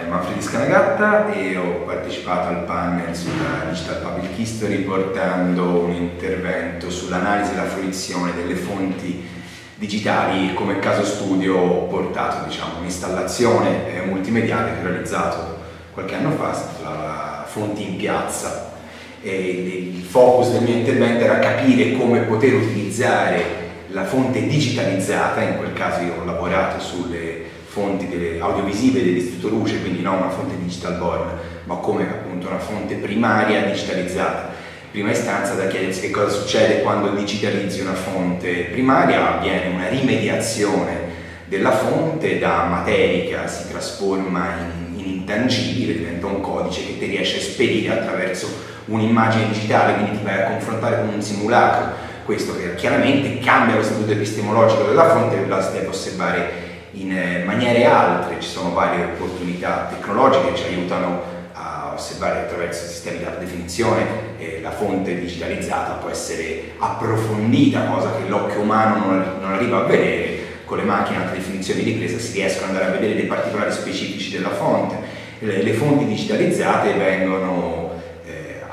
è Manfredi Scanagatta e ho partecipato al panel sulla Digital Public History portando un intervento sull'analisi e la fruizione delle fonti digitali come caso studio ho portato diciamo, un'installazione eh, multimediale che ho realizzato qualche anno fa, la Fonti in Piazza. E il focus del mio intervento era capire come poter utilizzare la fonte digitalizzata, in quel caso io ho lavorato sulle fonti audiovisive dell'Istituto Luce, quindi non una fonte digital born, ma come appunto una fonte primaria digitalizzata. Prima istanza da chiedersi che cosa succede quando digitalizzi una fonte primaria, avviene una rimediazione della fonte da materica, si trasforma in, in intangibile, diventa un codice che ti riesce a spedire attraverso un'immagine digitale, quindi ti vai a confrontare con un simulacro questo che chiaramente cambia lo statuto epistemologico della fonte, la si deve osservare in eh, maniere altre, ci sono varie opportunità tecnologiche che ci aiutano a osservare attraverso sistemi di alta definizione, eh, la fonte digitalizzata può essere approfondita, cosa che l'occhio umano non, non arriva a vedere, con le macchine alta definizione di ripresa si riescono ad andare a vedere dei particolari specifici della fonte. Le, le fonti digitalizzate vengono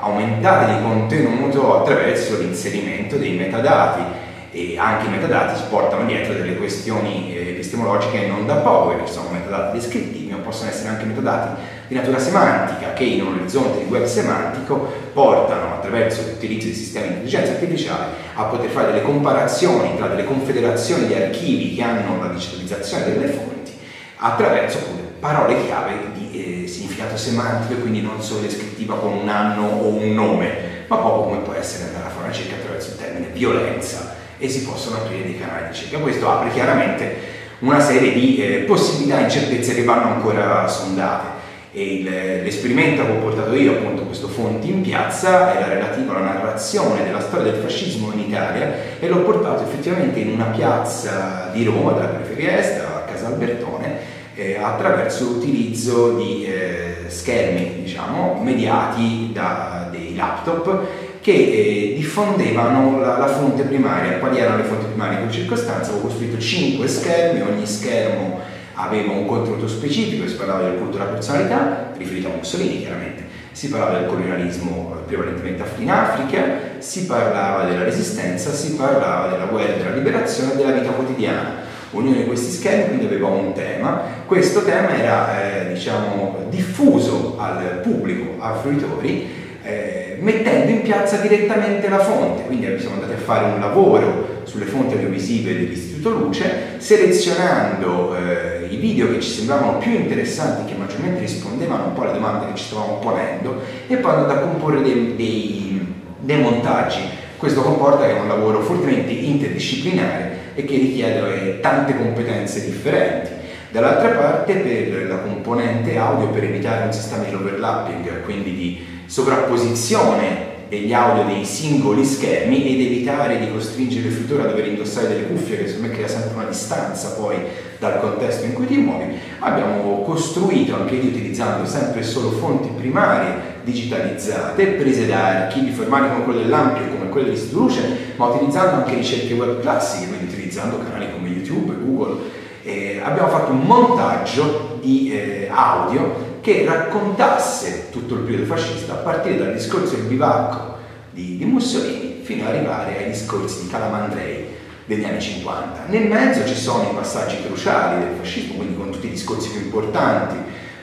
aumentate di contenuto attraverso l'inserimento dei metadati e anche i metadati si portano dietro delle questioni eh, epistemologiche non da poco, perché sono metadati descrittivi, ma possono essere anche metadati di natura semantica che in un orizzonte di web semantico portano attraverso l'utilizzo di sistemi di intelligenza artificiale a poter fare delle comparazioni tra delle confederazioni di archivi che hanno la digitalizzazione delle fonti attraverso appunto parole chiave di eh, significato semantico e quindi non solo descrittiva con un anno o un nome, ma proprio come può essere andare a fare una ricerca attraverso il termine violenza e si possono aprire dei canali di ricerca. Questo apre chiaramente una serie di eh, possibilità e incertezze che vanno ancora sondate. E l'esperimento che ho portato io, appunto, questo Fonti in piazza, era relativo alla narrazione della storia del fascismo in Italia e l'ho portato effettivamente in una piazza di Roma, della periferia est, a Casa Albertone, eh, attraverso l'utilizzo di eh, schermi diciamo, mediati da dei laptop che eh, diffondevano la, la, fonte primaria. Quali erano le fonti primarie in quella circostanza? Ho costruito 5 schermi, ogni schermo aveva un contenuto specifico, si parlava del culto della personalità, riferito a Mussolini chiaramente, si parlava del colonialismo prevalentemente in Africa, si parlava della resistenza, si parlava della guerra, della liberazione e della vita quotidiana ognuno di questi schermi quindi aveva un tema, questo tema era eh, diciamo, diffuso al pubblico, ai fruitori, eh, mettendo in piazza direttamente la fonte, quindi siamo andati a fare un lavoro sulle fonti audiovisive dell'Istituto Luce, selezionando eh, i video che ci sembravano più interessanti, che maggiormente rispondevano un po' alle domande che ci stavamo ponendo, e poi andando a comporre dei, dei, dei montaggi. Questo comporta che è un lavoro fortemente interdisciplinare e che richiede tante competenze differenti. Dall'altra parte per la componente audio per evitare un sistema di overlapping, quindi di sovrapposizione degli audio dei singoli schermi ed evitare di costringere il fruitore a dover indossare delle cuffie che secondo me crea sempre una distanza poi dal contesto in cui ti muovi, abbiamo costruito anche lì utilizzando sempre solo fonti primarie digitalizzate, prese da archivi formali come quello dell'Ampio come quello dell'Istituto Luce, ma utilizzando anche ricerche web classiche, quindi utilizzando canali come YouTube, Google. Eh, abbiamo fatto un montaggio di eh, audio che raccontasse tutto il periodo fascista a partire dal discorso del bivacco di, di Mussolini fino ad arrivare ai discorsi di Calamandrei degli anni 50. Nel mezzo ci sono i passaggi cruciali del fascismo, quindi con tutti i discorsi più importanti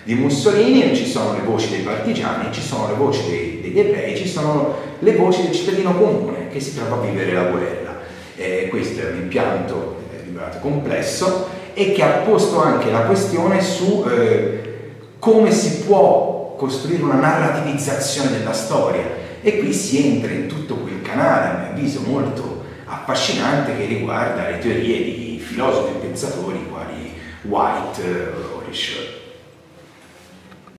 di Mussolini, ci sono le voci dei partigiani, ci sono le voci dei, degli ebrei, ci sono le voci del cittadino comune che si trova a vivere la guerra. Eh, questo è un impianto eh, complesso e che ha posto anche la questione su eh, come si può costruire una narrativizzazione della storia e qui si entra in tutto quel canale, a mio avviso, molto affascinante che riguarda le teorie di filosofi e pensatori quali White o Richard.